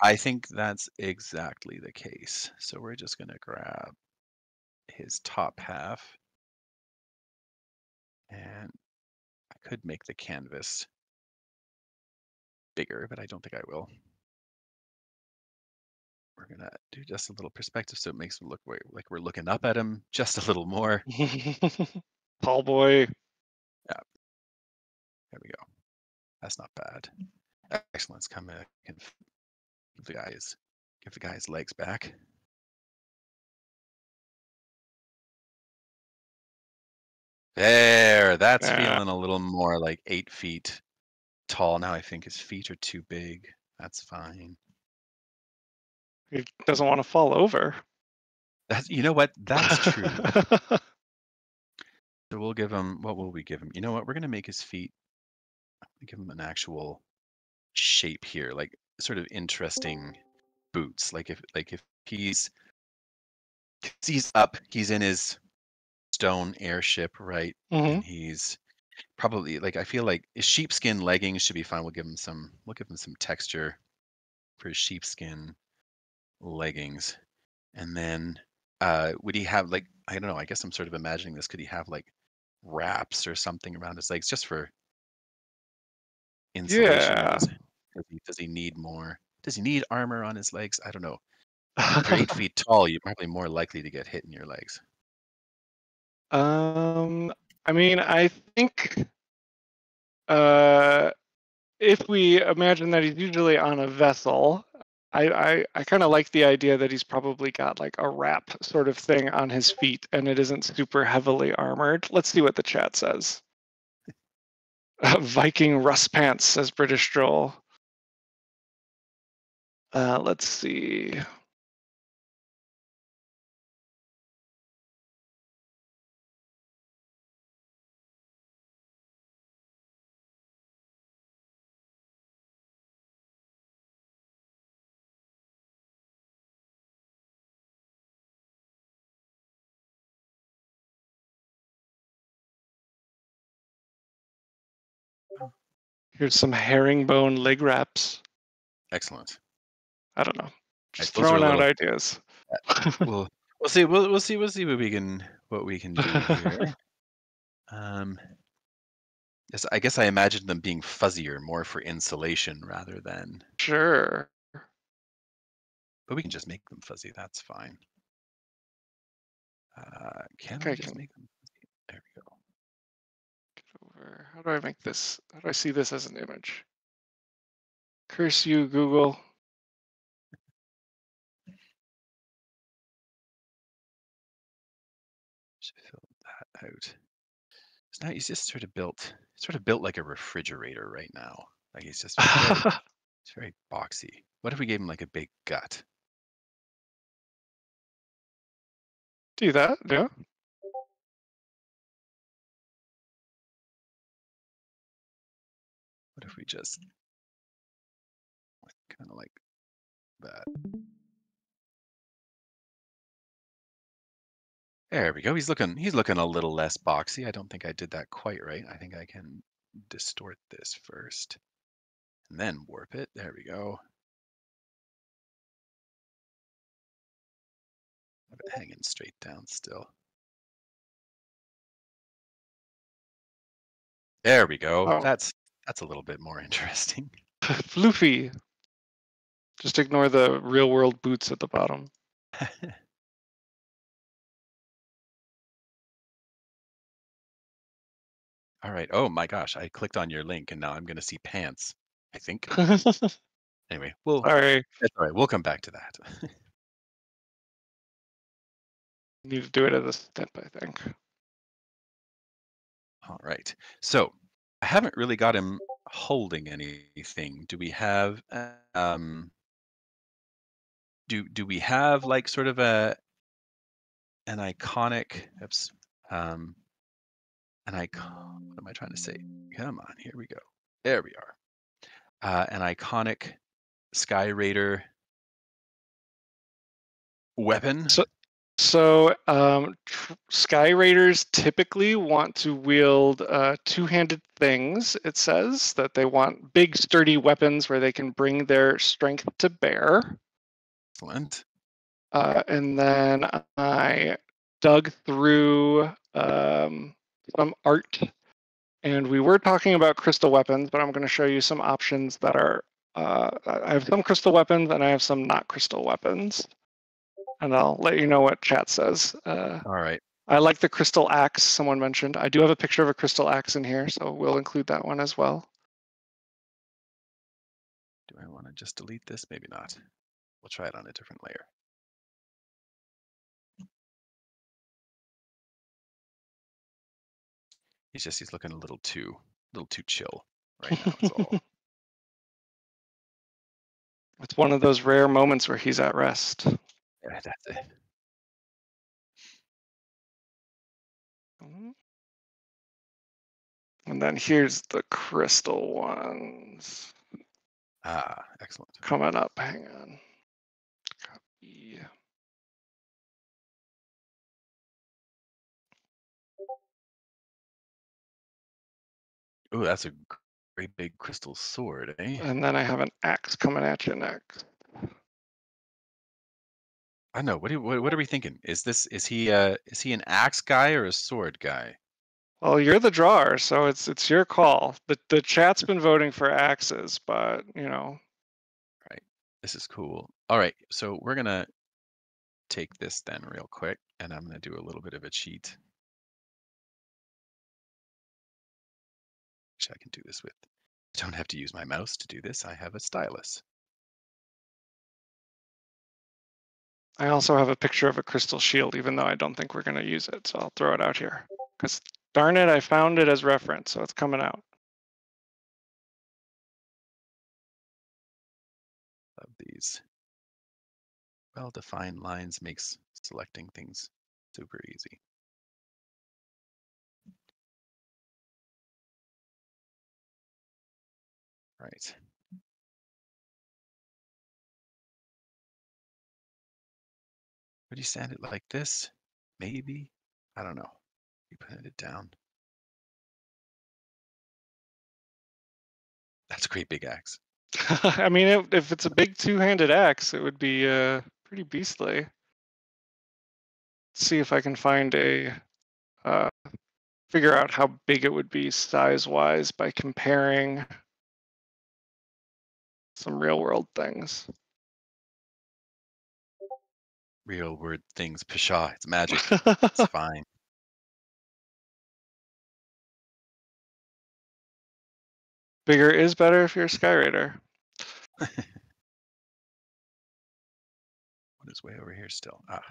[SPEAKER 2] I think that's exactly the case. So we're just going to grab his top half. And I could make the canvas bigger, but I don't think I will. We're going to do just a little perspective so it makes it look like we're looking up at him just a little more.
[SPEAKER 3] Tall boy. Yeah.
[SPEAKER 2] There we go. That's not bad. Excellence. Let's come in. Give the guys, give the guys legs back. There, that's
[SPEAKER 3] Yeah.
[SPEAKER 2] feeling a little more like eight feet tall. Now I think his feet are too big. That's fine.
[SPEAKER 3] He doesn't want to fall over.
[SPEAKER 2] That's you know what? That's true. so we'll give him. What will we give him? You know what? We're gonna make his feet. Give him an actual shape here, like sort of interesting boots. Like if like if he's he's up, he's in his stone airship, right?
[SPEAKER 3] Mhm.
[SPEAKER 2] and he's probably like I feel like his sheepskin leggings should be fine. We'll give him some we'll give him some texture for his sheepskin leggings. And then uh would he have like I don't know, I guess I'm sort of imagining this. Could he have like wraps or something around his legs just for insulation?
[SPEAKER 3] Yeah.
[SPEAKER 2] Does, does he, does he need more? Does he need armor on his legs? I don't know. If you're eight feet tall, you're probably more likely to get hit in your legs.
[SPEAKER 3] Um, I mean, I think uh, if we imagine that he's usually on a vessel, I I, I kind of like the idea that he's probably got like a wrap sort of thing on his feet, and it isn't super heavily armored. Let's see what the chat says. Viking rust pants says British Joel. Uh, let's see. Here's some herringbone leg wraps.
[SPEAKER 2] Excellent.
[SPEAKER 3] I don't know. Just
[SPEAKER 2] those
[SPEAKER 3] throwing out
[SPEAKER 2] little-
[SPEAKER 3] ideas.
[SPEAKER 2] we'll we'll see we'll we'll see we'll see what we can what we can do here. um, yes, I guess I imagined them being fuzzier, more for insulation rather than.
[SPEAKER 3] Sure.
[SPEAKER 2] But we can just make them fuzzy. That's fine. Uh, can
[SPEAKER 3] Okay,
[SPEAKER 2] we just
[SPEAKER 3] can-
[SPEAKER 2] make them fuzzy? There we go.
[SPEAKER 3] Over. How do I make this? How do I see this as an image? Curse you, Google.
[SPEAKER 2] Should fill that out. So now he's just sort of built sort of built like a refrigerator right now. Like he's just very, it's very boxy. What if we gave him like a big gut?
[SPEAKER 3] Do that, yeah.
[SPEAKER 2] If we just kind of like that? There we go. He's looking he's looking a little less boxy. I don't think I did that quite right. I think I can distort this first and then warp it. There we go. Have it hanging straight down still. There we go.
[SPEAKER 3] Oh.
[SPEAKER 2] That's that's a little bit more interesting.
[SPEAKER 3] Floofy. Just ignore the real world boots at the bottom.
[SPEAKER 2] All right. Oh my gosh, I clicked on your link and now I'm going to see pants. I think. Anyway, we'll
[SPEAKER 3] Sorry,
[SPEAKER 2] that's all right. We'll come back to that.
[SPEAKER 3] need to do it as a step, I think.
[SPEAKER 2] All right. So I haven't really got him holding anything. Do we have uh, um do do we have like sort of a an iconic oops um an icon what am I trying to say? Come on, here we go. There we are. Uh an iconic Sky Raider weapon.
[SPEAKER 3] So, so um, tr- Sky Raiders typically want to wield uh, two-handed things. It says that they want big, sturdy weapons where they can bring their strength to bear.
[SPEAKER 2] Excellent.
[SPEAKER 3] Uh, and then I dug through um, some art, and we were talking about crystal weapons, but I'm going to show you some options that are. Uh, I have some crystal weapons, and I have some not crystal weapons, and I'll let you know what chat says. Uh,
[SPEAKER 2] All right.
[SPEAKER 3] I like the crystal axe someone mentioned. I do have a picture of a crystal axe in here, so we'll include that one as well.
[SPEAKER 2] Do I want to just delete this? Maybe not. We'll try it on a different layer. He's just he's looking a little too a little too chill right now. Is all.
[SPEAKER 3] It's one of those rare moments where he's at rest.
[SPEAKER 2] That's it.
[SPEAKER 3] Mhm. And then here's the crystal ones
[SPEAKER 2] Ah, excellent.
[SPEAKER 3] coming up. Hang on. Copy.
[SPEAKER 2] Ooh, that's a great big crystal sword, eh?
[SPEAKER 3] And then I have an axe coming at you next.
[SPEAKER 2] I know. What, do, what what are we thinking? Is this is he uh is he an axe guy or a sword guy?
[SPEAKER 3] Well, you're the drawer, so it's it's your call. The the chat's been voting for axes, but you know, Right.
[SPEAKER 2] This is cool. All right, so we're gonna take this then real quick, and I'm gonna do a little bit of a cheat. Which I can do this with. I don't have to use my mouse to do this. I have a stylus.
[SPEAKER 3] I also have a picture of a crystal shield, even though I don't think we're gonna use it. So I'll throw it out here. Because darn it, I found it as reference, so it's coming out.
[SPEAKER 2] Love these. Well-defined lines makes selecting things super easy. Right. Would you sand it like this? Maybe. I don't know. You put it down. That's a great big axe.
[SPEAKER 3] I mean, if, if it's a big two-handed axe, it would be uh, pretty beastly. see if I can find a uh, figure out how big it would be size-wise by comparing some real-world things.
[SPEAKER 2] Real word things. Pshaw. It's magic. It's fine.
[SPEAKER 3] Bigger is better if you're a Sky Raider.
[SPEAKER 2] What is way over here still? Ah.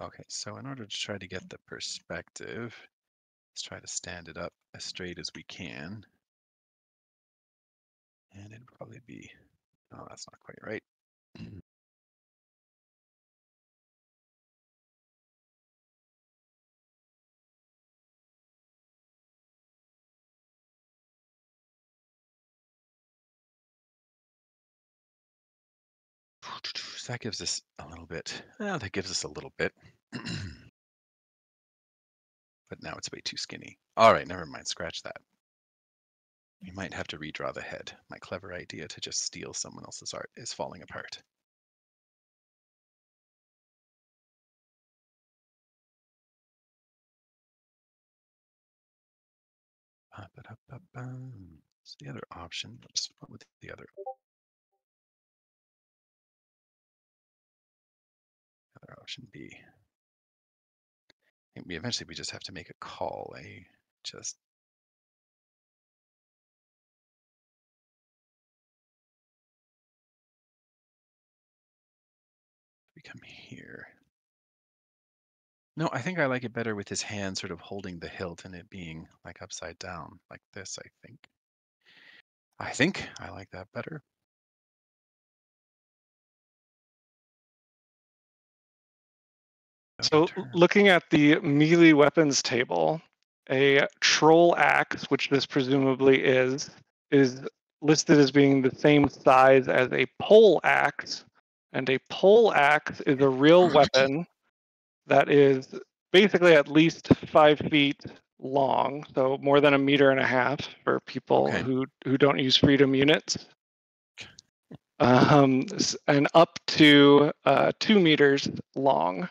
[SPEAKER 2] Okay, so in order to try to get the perspective, let's try to stand it up as straight as we can. And it'd probably be, oh, that's not quite right. Mm-hmm. So that gives us a little bit. Well, that gives us a little bit. but now it's way too skinny. All right, never mind. Scratch that. We might have to redraw the head. My clever idea to just steal someone else's art is falling apart. So the other option, oops, what would the other other option be? We eventually we just have to make a call, eh? Just we come here. No, I think I like it better with his hand sort of holding the hilt and it being like upside down, like this, I think. I think I like that better.
[SPEAKER 3] So looking at the melee weapons table, a troll axe, which this presumably is, is listed as being the same size as a pole axe. And a pole axe is a real weapon that is basically at least five feet long, so more than a meter and a half for people
[SPEAKER 2] Okay.
[SPEAKER 3] who, who don't use freedom units. Um, and up to uh, two meters long.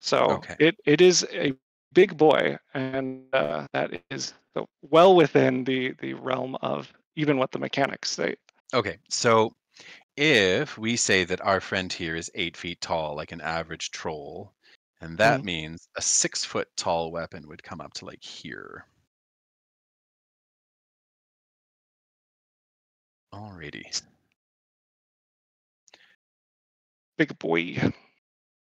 [SPEAKER 3] So
[SPEAKER 2] Okay.
[SPEAKER 3] it, it is a big boy, and uh, that is well within the, the realm of even what the mechanics say.
[SPEAKER 2] Okay, so if we say that our friend here is eight feet tall, like an average troll, and that
[SPEAKER 3] Mhm.
[SPEAKER 2] means a six foot tall weapon would come up to like here. Alrighty,
[SPEAKER 3] Big boy.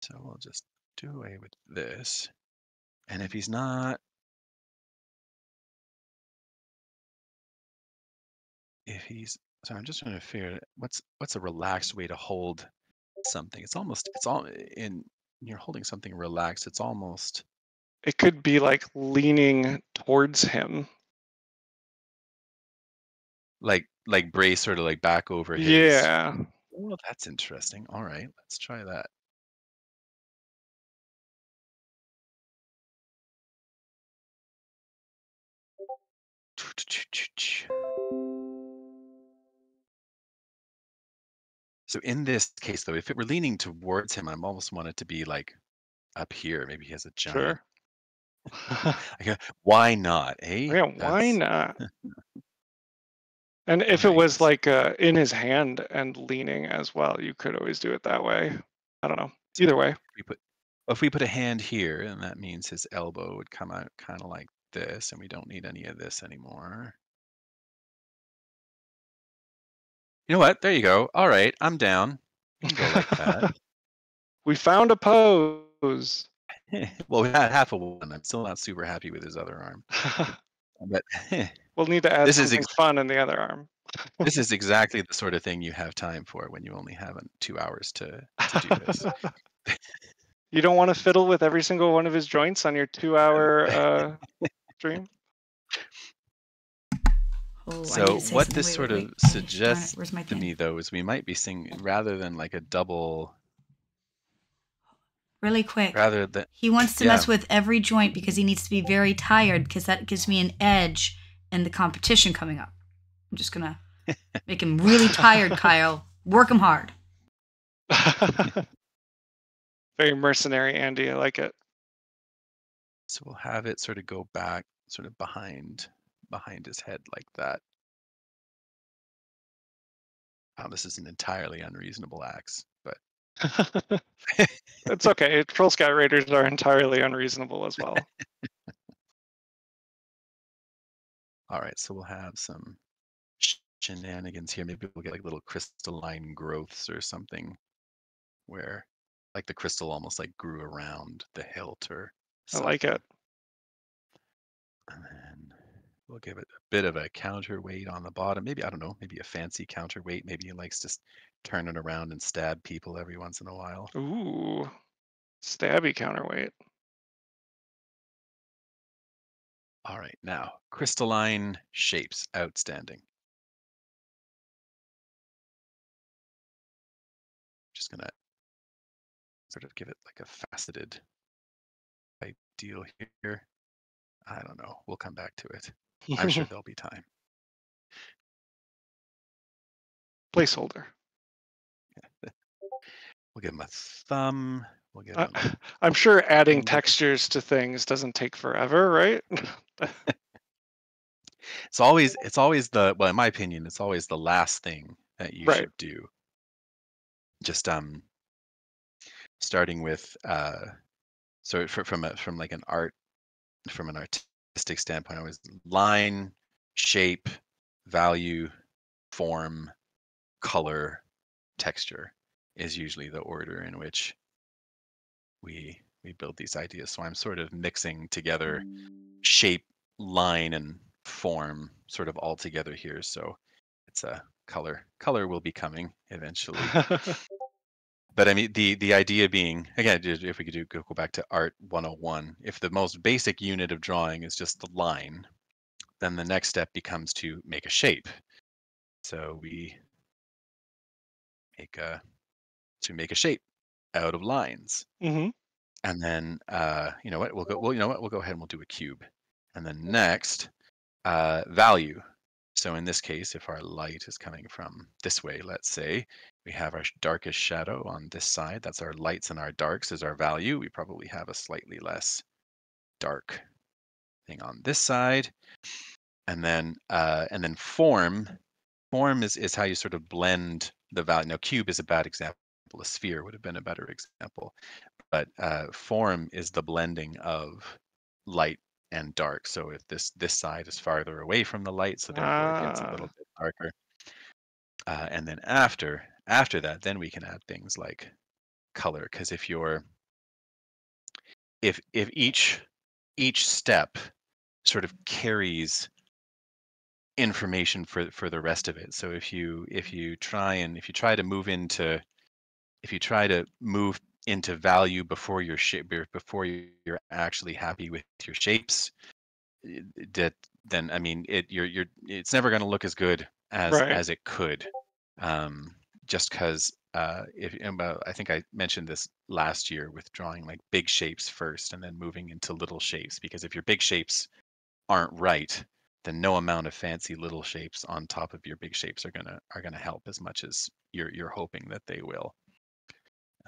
[SPEAKER 2] so we'll just do away with this. And if he's not, if he's, so I'm just trying to figure what's what's a relaxed way to hold something. It's almost it's all eh, in you're holding something relaxed. It's almost
[SPEAKER 3] It could be like leaning towards him.
[SPEAKER 2] like like brace sort of like back over his.
[SPEAKER 3] Yeah.
[SPEAKER 2] Well, that's interesting. All right, let's try that. So in this case, though, if it were leaning towards him, I'm almost want it to be like up here. Maybe he has a giant.
[SPEAKER 3] Sure.
[SPEAKER 2] Why not? Eh?
[SPEAKER 3] yeah, why
[SPEAKER 2] That's-
[SPEAKER 3] not? And if it was like uh, in his hand and leaning as well, you could always do it that way. I don't know. Either way.
[SPEAKER 2] we put if we put a hand here, and that means his elbow would come out kind of like this, and we don't need any of this anymore. You know what? There you go. All right, I'm down. Like
[SPEAKER 3] we found a pose.
[SPEAKER 2] well, we had half of one. I'm still not super happy with his other arm, but
[SPEAKER 3] we'll need to add
[SPEAKER 2] This is
[SPEAKER 3] something
[SPEAKER 2] ex-
[SPEAKER 3] fun in the other arm.
[SPEAKER 2] this is exactly the sort of thing you have time for when you only have two hours to, to do this.
[SPEAKER 3] you don't want to fiddle with every single one of his joints on your two-hour uh, stream.
[SPEAKER 1] Oh,
[SPEAKER 2] So what this
[SPEAKER 1] Wait,
[SPEAKER 2] sort
[SPEAKER 1] wait,
[SPEAKER 2] of
[SPEAKER 1] wait.
[SPEAKER 2] Suggests
[SPEAKER 1] Where's my
[SPEAKER 2] to
[SPEAKER 1] thing?
[SPEAKER 2] me, though, is we might be seeing rather than like a double,
[SPEAKER 1] Really quick.
[SPEAKER 2] rather than
[SPEAKER 1] He wants to mess with every joint because he needs to be very tired because that gives me an edge in the competition coming up. I'm just gonna make him really tired, Kyle. Work him hard.
[SPEAKER 3] Very mercenary, Andy. I like it.
[SPEAKER 2] So we'll have it sort of go back, sort of behind behind his head like that. Wow, this is an entirely unreasonable axe, but
[SPEAKER 3] it's okay. Troll Sky Raiders are entirely unreasonable as well.
[SPEAKER 2] all right. So we'll have some shenanigans here. Maybe we'll get like little crystalline growths or something, where like the crystal almost like grew around the hilt or
[SPEAKER 3] I like it.
[SPEAKER 2] And then we'll give it a bit of a counterweight on the bottom. Maybe, I don't know, maybe a fancy counterweight. Maybe he likes to turn it around and stab people every once in a while.
[SPEAKER 3] Ooh, stabby counterweight.
[SPEAKER 2] All right, now crystalline shapes, outstanding. Just gonna sort of give it like a faceted ideal here. I don't know. We'll come back to it. I'm sure there'll be time.
[SPEAKER 3] Placeholder.
[SPEAKER 2] We'll give him a thumb. We'll give
[SPEAKER 3] Uh,
[SPEAKER 2] him.
[SPEAKER 3] I'm sure adding textures to things doesn't take forever, right?
[SPEAKER 2] It's always it's always the well, in my opinion, it's always the last thing that you
[SPEAKER 3] Right.
[SPEAKER 2] should do. Just um, starting with uh, so fr- from a from like an art from an artistic standpoint, always line, shape, value, form, color, texture is usually the order in which we we build these ideas. So I'm sort of mixing together shape, line, and form sort of all together here. So it's a color. Color will be coming eventually. but I mean the the idea being again, if we could do go back to art 101, if the most basic unit of drawing is just the line, then the next step becomes to make a shape. So we make a to make a shape out of lines.
[SPEAKER 3] hmm
[SPEAKER 2] and then uh, you know what? We'll go well you know what? We'll go ahead and we'll do a cube. And then next uh, value so in this case if our light is coming from this way let's say we have our darkest shadow on this side that's our lights and our darks is our value we probably have a slightly less dark thing on this side. And then uh, and then form form is, is how you sort of blend the value now cube is a bad example a sphere would have been a better example but uh, form is the blending of light and dark. So if this this side is farther away from the light, so therefore it gets a little
[SPEAKER 3] Ah.
[SPEAKER 2] bit darker. Uh, and then after after that, then we can add things like color. Because if you're if if each each step sort of carries information for for the rest of it. So if you if you try and if you try to move into if you try to move into value before your shape before you- you're actually happy with your shapes that then i mean it you're you're it's never going to look as good as
[SPEAKER 3] Right.
[SPEAKER 2] as it could um just because uh if i think i mentioned this last year with drawing like big shapes first and then moving into little shapes because if your big shapes aren't right then no amount of fancy little shapes on top of your big shapes are gonna are gonna help as much as you're you're hoping that they will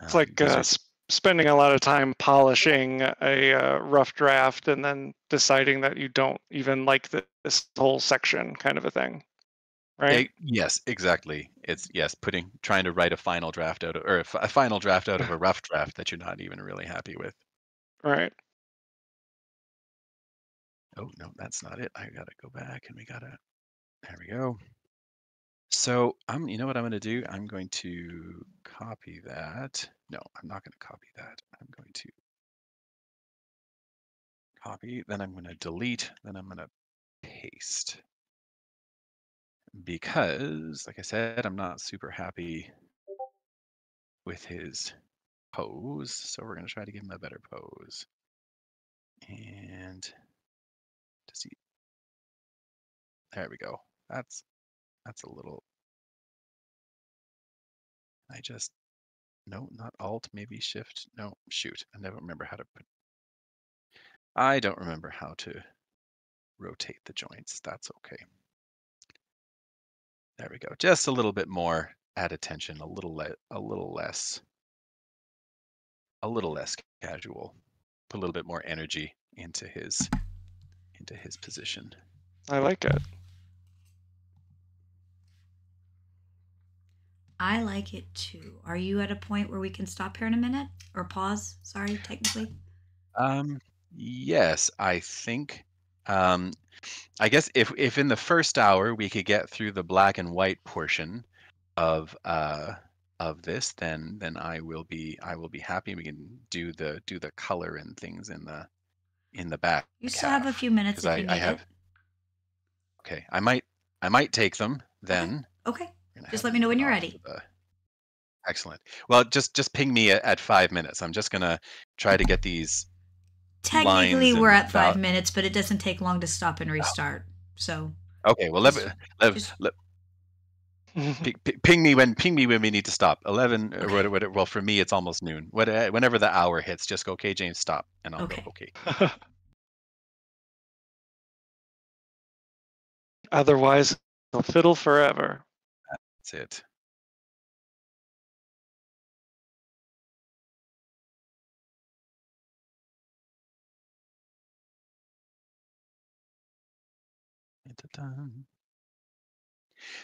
[SPEAKER 3] It's
[SPEAKER 2] Um,
[SPEAKER 3] like uh,
[SPEAKER 2] are-
[SPEAKER 3] spending a lot of time polishing a uh, rough draft and then deciding that you don't even like th- this whole section, kind of a thing, right?
[SPEAKER 2] Eh, yes, exactly. It's yes, putting trying to write a final draft out of or a, a final draft out of a rough draft that you're not even really happy with.
[SPEAKER 3] Right.
[SPEAKER 2] Oh no, that's not it. I gotta go back and we gotta. There we go. So I'm. You know what I'm gonna do? I'm going to copy that. No, I'm not gonna copy that. I'm going to copy. Then I'm gonna delete. Then I'm gonna paste. Because, like I said, I'm not super happy with his pose. So we're going to try to give him a better pose. And to see. There we go. That's that's a little. I just no, not Alt, maybe Shift. No, shoot. I never remember how to put. I don't remember how to rotate the joints. That's okay. There we go. Just a little bit more add attention, a little le- a little less a little less casual. Put a little bit more energy into his into his position.
[SPEAKER 3] I like it.
[SPEAKER 1] I like it too. Are you at a point where we can stop here in a minute or pause? Sorry, technically.
[SPEAKER 2] Um yes, I think um I guess if if in the first hour we could get through the black and white portion of uh of this, then then I will be I will be happy. We can do the do the color and things in the in the back.
[SPEAKER 1] You still have a few minutes if
[SPEAKER 2] I, I have
[SPEAKER 1] it.
[SPEAKER 2] okay. I might I might take them then.
[SPEAKER 1] Okay.
[SPEAKER 2] Gonna
[SPEAKER 1] Just let me know when you're ready.
[SPEAKER 2] the- Excellent. Well, just just ping me at, at five minutes. I'm just gonna try to get these.
[SPEAKER 1] Technically,
[SPEAKER 2] lines
[SPEAKER 1] we're
[SPEAKER 2] and
[SPEAKER 1] at five
[SPEAKER 2] val-
[SPEAKER 1] minutes, but it doesn't take long to stop and restart. So
[SPEAKER 2] Okay. Well, let,
[SPEAKER 1] Just-
[SPEAKER 2] me- let,
[SPEAKER 1] just-
[SPEAKER 2] let ping, ping- ping me when ping me when we need to stop. Eleven or
[SPEAKER 1] Okay.
[SPEAKER 2] what, what, well, for me it's almost noon. What, uh, whenever the hour hits, just go. Okay, James, stop, and I'll
[SPEAKER 1] Okay.
[SPEAKER 2] go. Okay.
[SPEAKER 3] Otherwise, I'll fiddle forever.
[SPEAKER 2] That's it.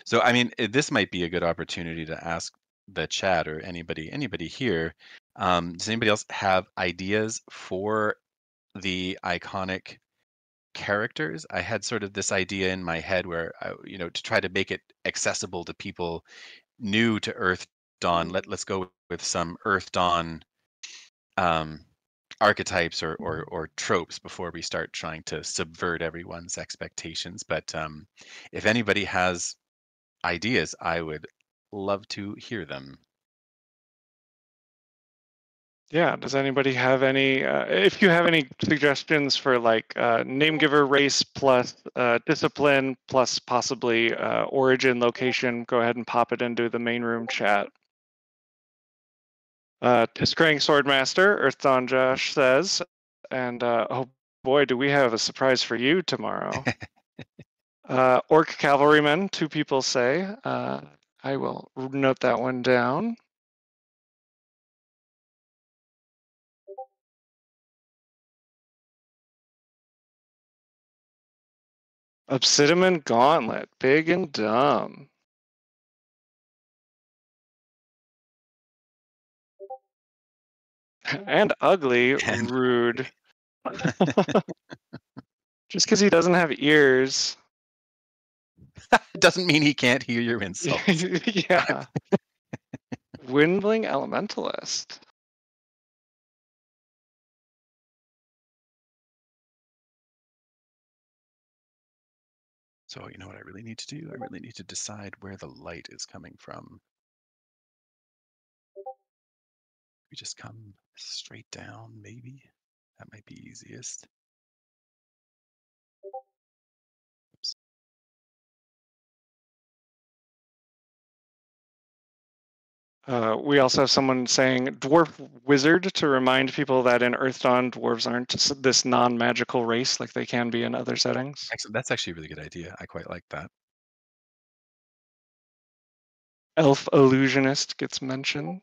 [SPEAKER 2] So, I mean, eh, this might be a good opportunity to ask the chat or anybody, anybody here. Um, does anybody else have ideas for the iconic characters? I had sort of this idea in my head where, I, you know, to try to make it accessible to people new to Earth Dawn. Let Let's go with some Earth Dawn um, archetypes or, or or tropes before we start trying to subvert everyone's expectations. But um, if anybody has ideas, I would love to hear them.
[SPEAKER 3] Yeah. Does anybody have any? Uh, if you have any suggestions for like uh, name giver race plus uh, discipline plus possibly uh, origin location, go ahead and pop it into the main room chat. Uh, T'skrang Swordmaster, Earth Dawn Josh says, and uh, oh boy, do we have a surprise for you tomorrow. uh, Orc Cavalryman, two people say. Uh, I will note that one down. Obsidian Gauntlet, big and dumb. and ugly,
[SPEAKER 2] And
[SPEAKER 3] rude. Just because he doesn't have ears.
[SPEAKER 2] Doesn't mean he can't hear your insults.
[SPEAKER 3] yeah. Windling Elementalist.
[SPEAKER 2] So you know what I really need to do? I really need to decide where the light is coming from. We just come straight down, maybe. That might be easiest.
[SPEAKER 3] Uh, we also have someone saying dwarf wizard to remind people that in Earth Dawn, dwarves aren't this non magical race like they can be in other settings.
[SPEAKER 2] That's actually a really good idea. I quite like that.
[SPEAKER 3] Elf illusionist gets mentioned.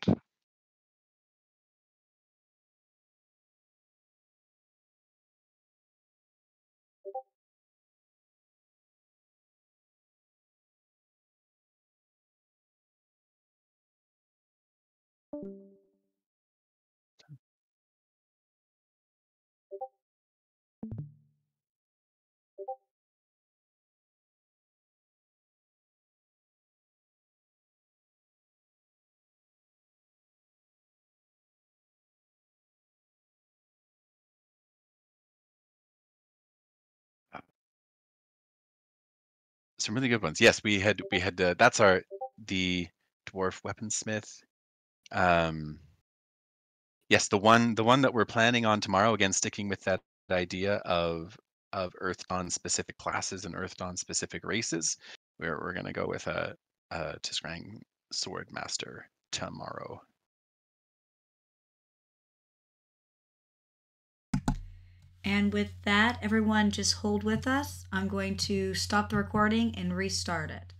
[SPEAKER 2] Some really good ones. Yes, we had we had uh, that's our the dwarf weaponsmith. Um, yes, the one the one that we're planning on tomorrow. Again, sticking with that idea of of Earth Dawn specific classes and Earth Dawn specific races. We're we're gonna go with a, a T'skrang sword master tomorrow.
[SPEAKER 1] And with that, everyone just hold with us. I'm going to stop the recording and restart it.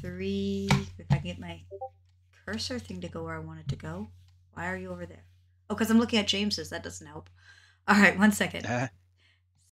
[SPEAKER 1] Three, if I can get my cursor thing to go where I want it to go. Why are you over there? Oh, because I'm looking at James's. That doesn't help. All right, one second.
[SPEAKER 2] Ah,